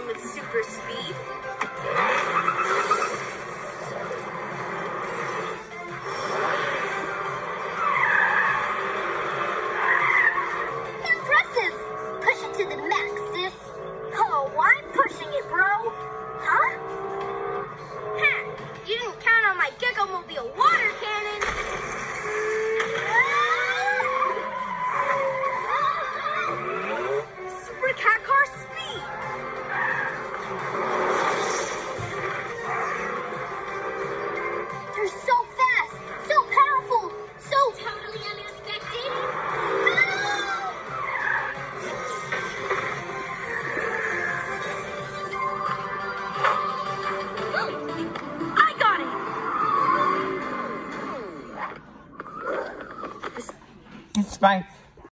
come in super speed. It. It's fine.